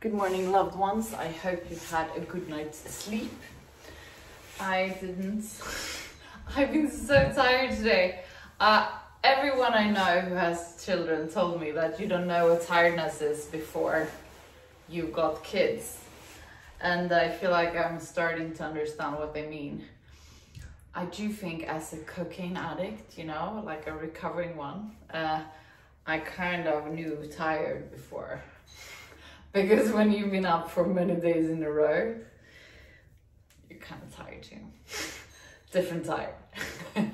Good morning, loved ones. I hope you've had a good night's sleep. I didn't. I've been so tired today. Uh, everyone I know who has children told me that you don't know what tiredness is before you've got kids. And I feel like I'm starting to understand what they mean. I do think as a cocaine addict, you know, like a recovering one, uh, I kind of knew tired before. Because when you've been up for many days in a row, you're kind of tired too. different tired.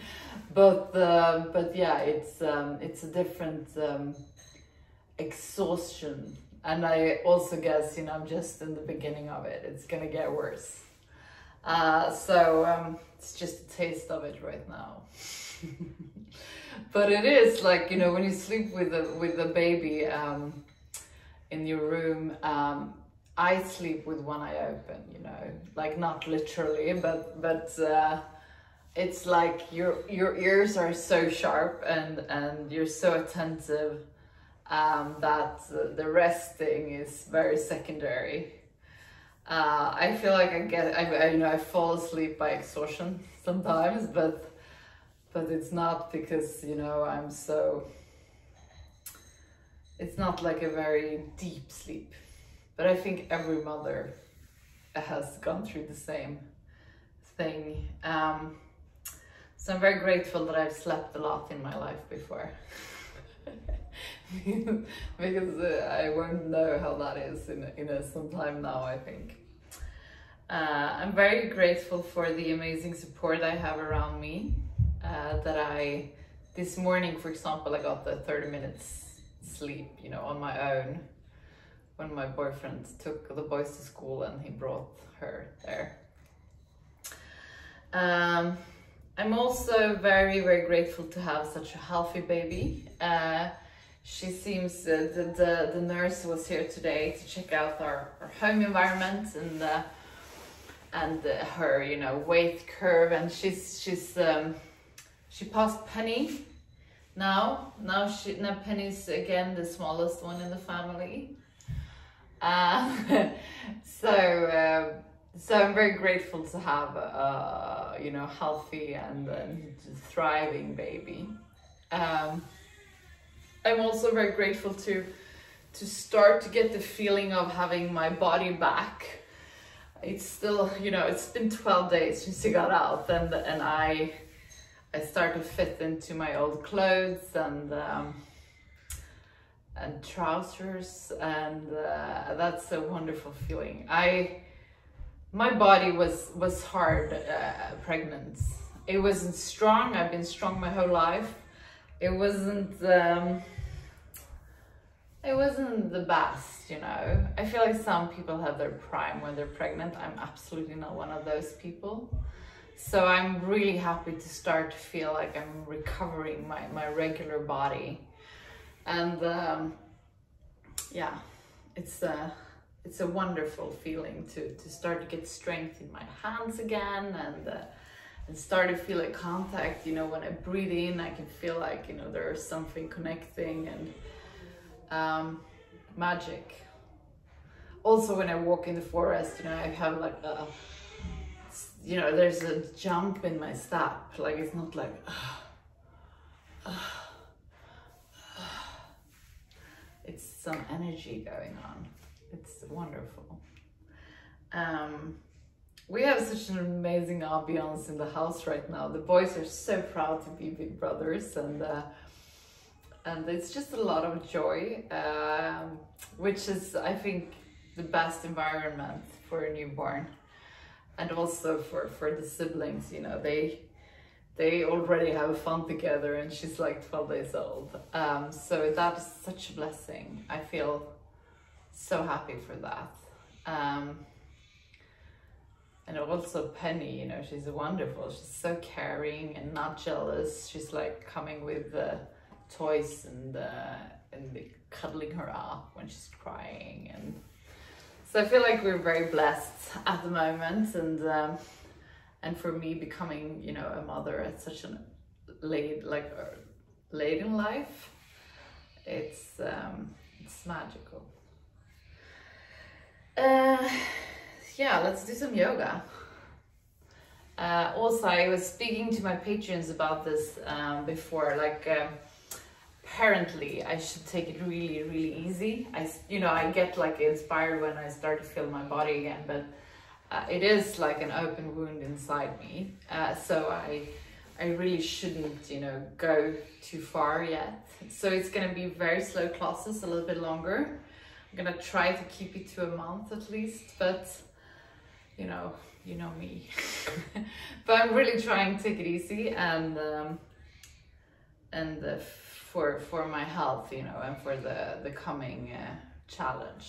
but uh, but yeah, it's um, it's a different um, exhaustion. And I also guess, you know, I'm just in the beginning of it. It's gonna get worse. Uh, so um, it's just a taste of it right now. but it is like you know when you sleep with a with a baby um, in your room. Um, I sleep with one eye open, you know, like not literally, but but uh, it's like your your ears are so sharp and and you're so attentive um, that the resting is very secondary. Uh, I feel like I get, I, I, you know, I fall asleep by exhaustion sometimes, but but it's not because you know I'm so. It's not like a very deep sleep, but I think every mother has gone through the same thing. Um, so I'm very grateful that I've slept a lot in my life before. because uh, I won't know how that is in, in some time now, I think. Uh, I'm very grateful for the amazing support I have around me. Uh, that I, this morning, for example, I got the 30 minutes sleep, you know, on my own when my boyfriend took the boys to school and he brought her there. Um, I'm also very, very grateful to have such a healthy baby. Uh, she seems, uh, the, the, the, nurse was here today to check out our, our home environment and uh, and uh, her, you know, weight curve and she's, she's, um, she passed Penny now. Now she, now Penny's again the smallest one in the family. Uh, so, uh, so I'm very grateful to have a, you know, healthy and thriving baby. Um, I'm also very grateful to to start to get the feeling of having my body back. It's still, you know, it's been 12 days since he got out and and I I start to fit into my old clothes and um, and trousers and uh, that's a wonderful feeling. I my body was was hard uh, pregnant. It wasn't strong. I've been strong my whole life. It wasn't. Um, it wasn't the best, you know. I feel like some people have their prime when they're pregnant. I'm absolutely not one of those people. So I'm really happy to start to feel like I'm recovering my, my regular body. And um, yeah, it's a, it's a wonderful feeling to, to start to get strength in my hands again and, uh, and start to feel a contact, you know, when I breathe in, I can feel like, you know, there's something connecting and um, magic. Also, when I walk in the forest, you know, I have like a, you know, there's a jump in my step. Like it's not like, uh, uh, uh. it's some energy going on. It's wonderful. Um, we have such an amazing ambiance in the house right now. The boys are so proud to be big brothers and uh, and it's just a lot of joy, um, which is, I think, the best environment for a newborn and also for for the siblings you know they they already have fun together and she's like 12 days old. Um, so that is such a blessing. I feel so happy for that. Um, and also penny you know she's wonderful. She's so caring and not jealous. She's like coming with the toys and uh, and cuddling her up when she's crying and so I feel like we're very blessed at the moment and um, and for me becoming, you know, a mother at such a late, like uh, late in life, it's, um, it's magical. Uh, yeah, let's do some yoga. Uh, also, I was speaking to my patrons about this um, before. Like, um, apparently, I should take it really, really easy. I, you know, I get like inspired when I start to feel my body again, but uh, it is like an open wound inside me. Uh, so I, I really shouldn't, you know, go too far yet. So it's gonna be very slow classes, a little bit longer. I'm gonna try to keep it to a month at least, but you know, you know me. but I'm really trying to take it easy and um, and uh, for for my health, you know, and for the the coming uh, challenge.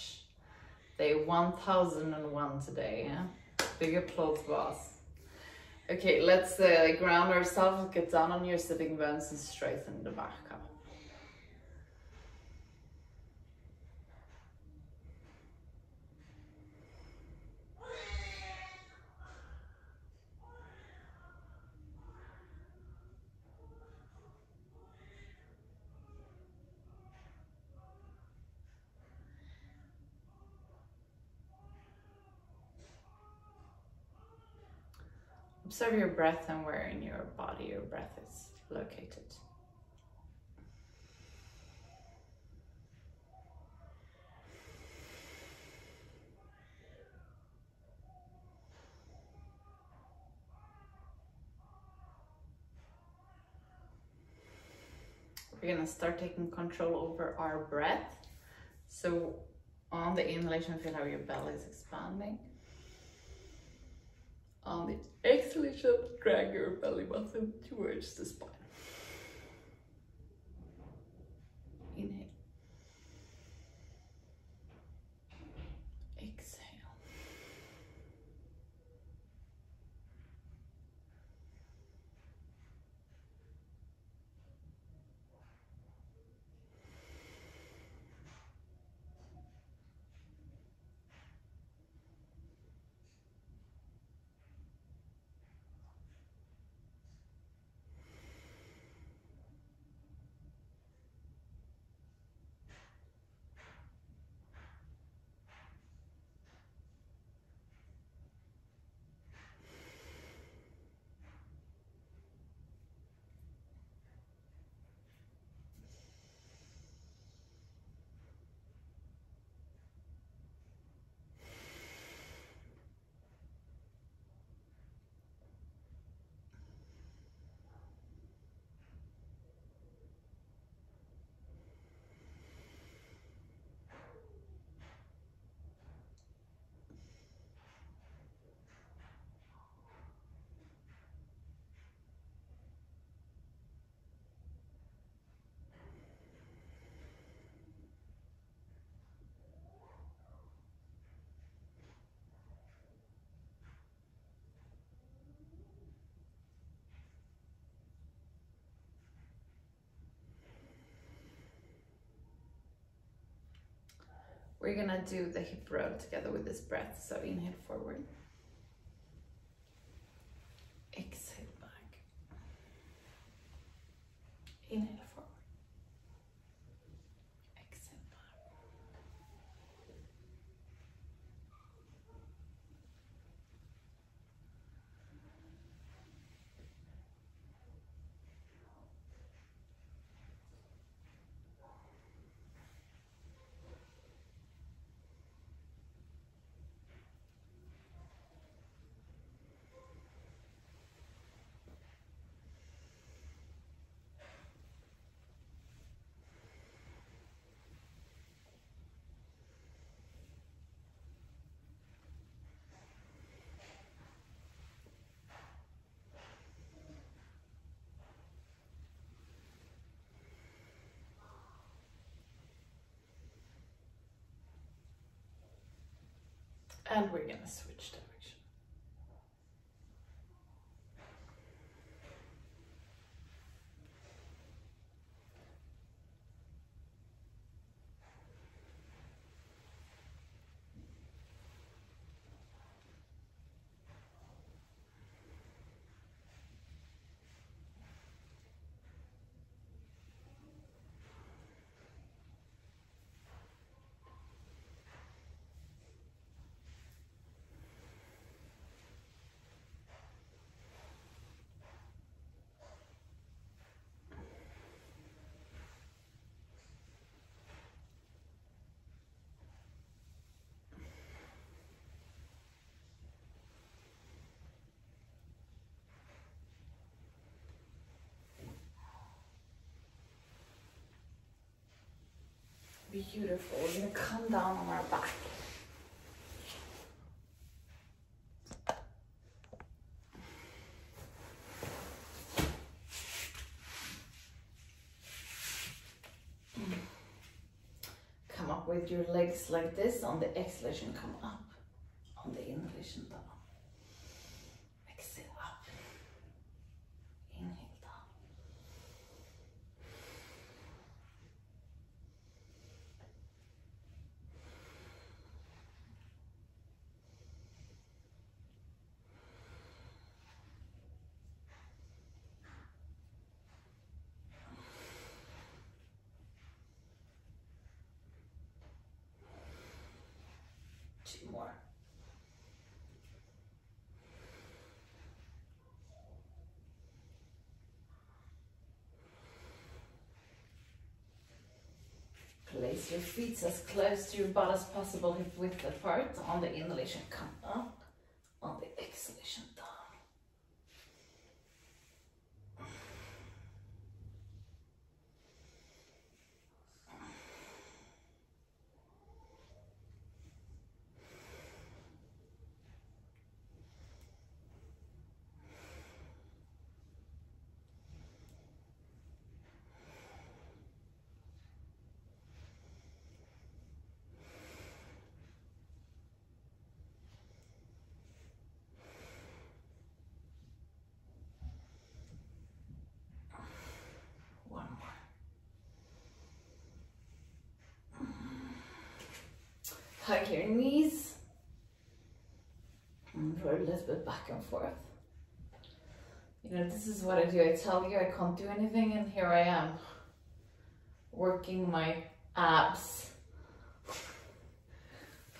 Day 1001 today. Yeah? Big applause, boss. Okay, let's uh, ground ourselves, get down on your sitting bones and straighten the back up. Observe your breath and where in your body your breath is located. We're gonna start taking control over our breath. So on the inhalation, feel how your belly is expanding. On the exhalation, drag your belly button towards the spine. Inhale. Exhale. We're gonna do the hip roll together with this breath. So inhale forward. Exhale back. Inhale forward. Exhale back. And we're gonna switch direction. Beautiful. We're gonna come down on our back. Come up with your legs like this on the exhalation, come up on the inhalation down. Exhale up. Inhale down. Two more. Place your feet as close to your butt as possible, hip width apart. On the inhalation, come up. On the exhalation, down. One more. Hug your knees. And roll a little bit back and forth. You know, this is what I do. I tell you I can't do anything, and here I am working my abs.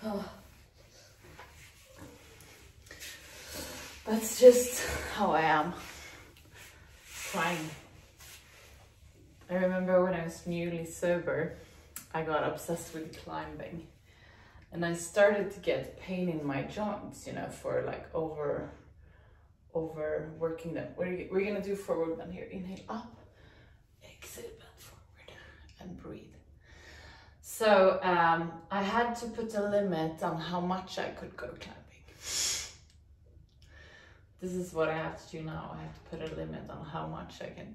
Oh. That's just how I am. Trying. I remember when I was newly sober, I got obsessed with climbing. And I started to get pain in my joints, you know, for like over over working them. We're, we're gonna do forward bend here. Inhale up, exhale bend forward, and breathe. So um, I had to put a limit on how much I could go climbing. This is what I have to do now. I have to put a limit on how much I can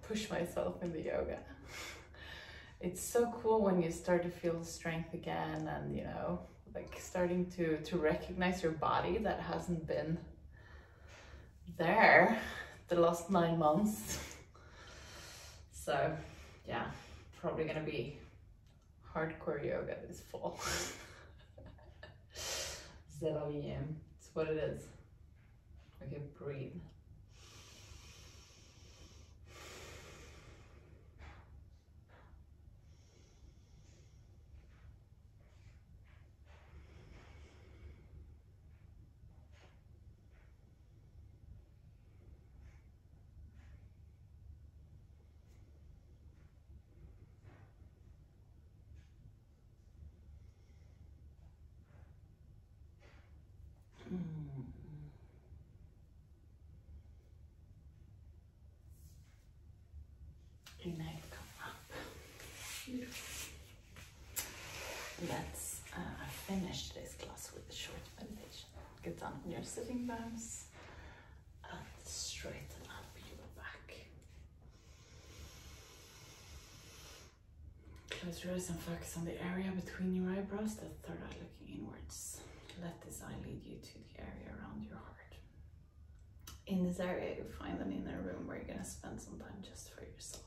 push myself in the yoga. It's so cool when you start to feel the strength again and you know, like starting to to recognize your body that hasn't been there the last nine months. So yeah, probably gonna be hardcore yoga this fall. C'est. It's what it is. Okay, breathe. Inhale, come up. Let's uh, finish this class with a short meditation. Get down on your sitting bones and straighten up your back. Close your eyes and focus on the area between your eyebrows, the third eye looking inwards. Let this eye lead you to the area around your heart. In this area, you find an inner room where you're going to spend some time just for yourself.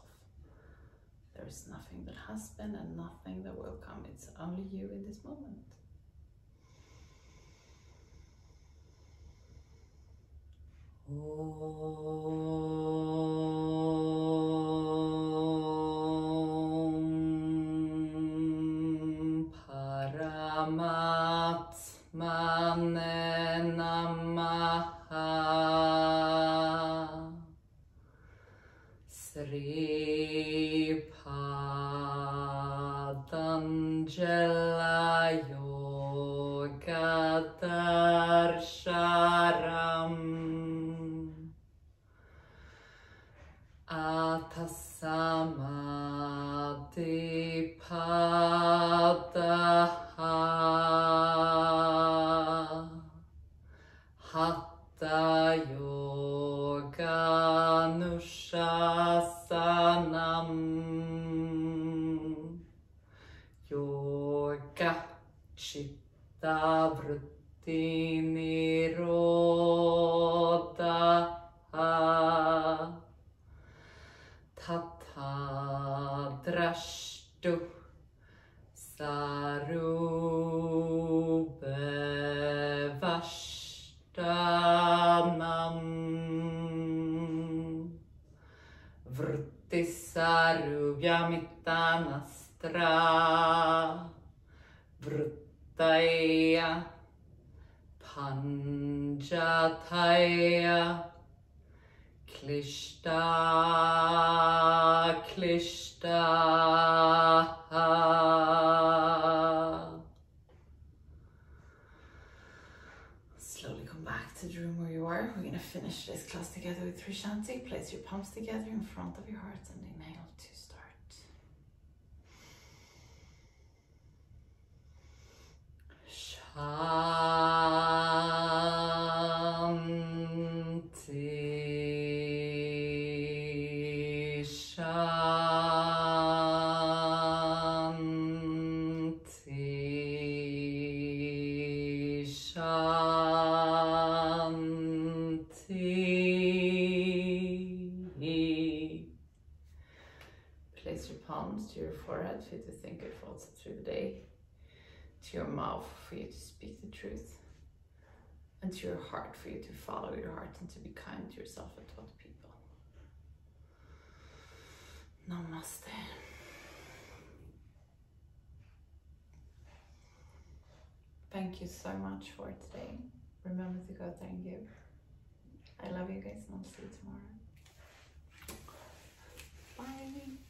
There's nothing that has been and nothing that will come. It's only you in this moment. Om Paramatmane Namaha. Sri Patanjala Yoga Darshanam Atasamadhi Chitta finish this class together with Trishanti. Place your palms together in front of your heart and inhale to start. Shanti, Place your palms to your forehead for you to think your thoughts through the day, to your mouth for you to speak the truth, and to your heart for you to follow your heart and to be kind to yourself and to other people. Namaste. Thank you so much for today. Remember to go and give. I love you guys and I'll see you tomorrow. Bye.